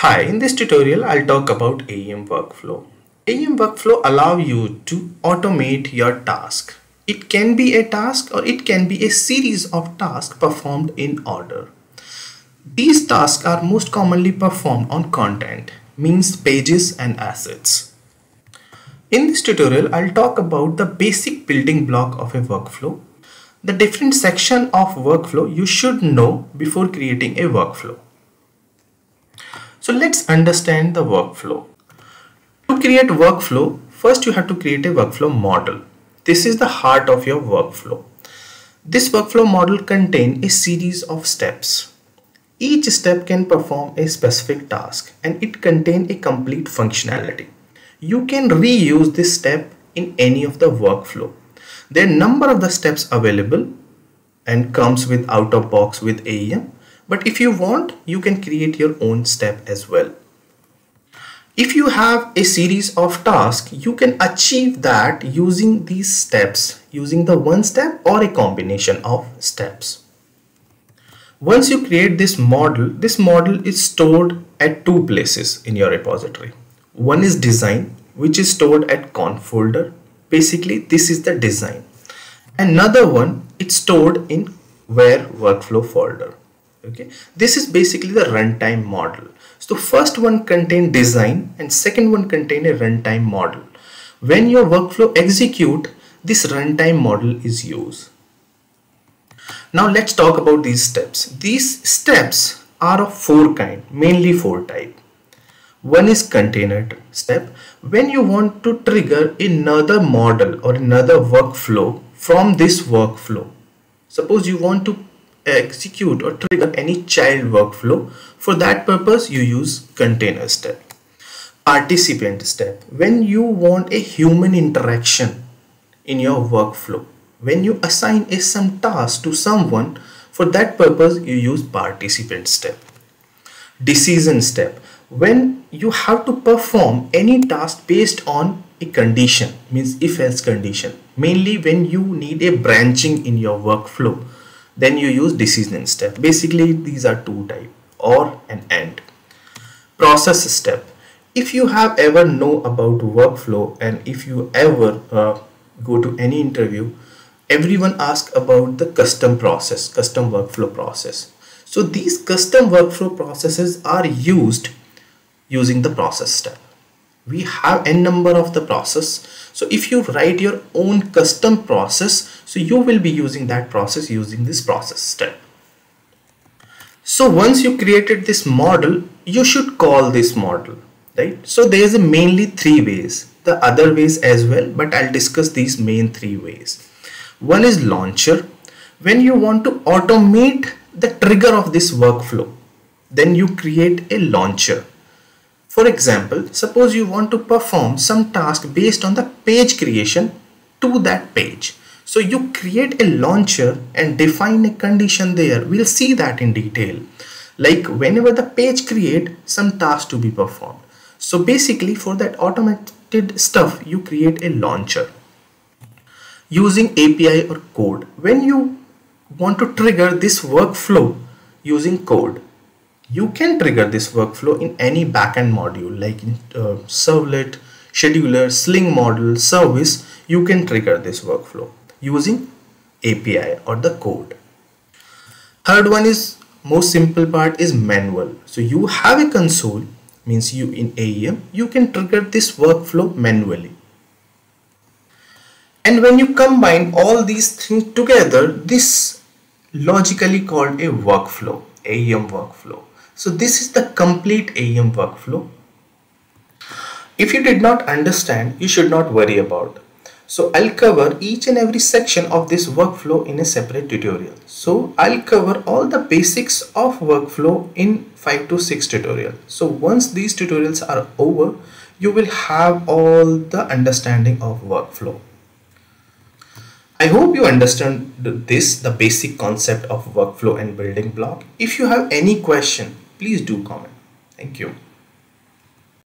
Hi, in this tutorial I'll talk about AEM workflow. AEM workflow allow you to automate your task. It can be a task or it can be a series of tasks performed in order. These tasks are most commonly performed on content, means pages and assets. In this tutorial I'll talk about the basic building block of a workflow, the different section of workflow you should know before creating a workflow. So let's understand the workflow. To create workflow, first you have to create a workflow model. This is the heart of your workflow. This workflow model contains a series of steps. Each step can perform a specific task and it contains a complete functionality. You can reuse this step in any of the workflow. There are number of the steps available and comes with out of box with AEM but if you want, you can create your own step as well. If you have a series of tasks, you can achieve that using these steps, using the one step or a combination of steps. Once you create this model, this model is stored at two places in your repository. One is design, which is stored at conf folder. Basically, this is the design. Another one, it's stored in var workflow folder okay? This is basically the runtime model. So first one contain design and second one contain a runtime model. When your workflow execute this runtime model is used. Now let's talk about these steps. These steps are of four kind mainly four type. One is container step. When you want to trigger another model or another workflow from this workflow suppose you want to execute or trigger any child workflow. For that purpose, you use container step. Participant step. When you want a human interaction in your workflow, when you assign a some task to someone, for that purpose, you use participant step. Decision step. When you have to perform any task based on a condition, means if else condition, mainly when you need a branching in your workflow then you use decision step. Basically these are two type or an and. Process step. If you have ever know about workflow and if you ever uh, go to any interview everyone ask about the custom process custom workflow process. So these custom workflow processes are used using the process step we have n number of the process. So if you write your own custom process so you will be using that process using this process step. So once you created this model you should call this model right? So there's mainly three ways. The other ways as well but I'll discuss these main three ways. One is launcher. When you want to automate the trigger of this workflow then you create a launcher for example, suppose you want to perform some task based on the page creation to that page. So you create a launcher and define a condition there. We'll see that in detail. Like whenever the page create some task to be performed. So basically for that automated stuff, you create a launcher using API or code. When you want to trigger this workflow using code, you can trigger this workflow in any backend module like in uh, servlet, scheduler, sling model, service, you can trigger this workflow using API or the code. Third one is most simple part is manual. So you have a console means you in AEM, you can trigger this workflow manually. And when you combine all these things together, this logically called a workflow, AEM workflow. So this is the complete AEM workflow. If you did not understand, you should not worry about. So I'll cover each and every section of this workflow in a separate tutorial. So I'll cover all the basics of workflow in 5 to 6 tutorial. So once these tutorials are over, you will have all the understanding of workflow. I hope you understand this, the basic concept of workflow and building block. If you have any question, please do comment. Thank you.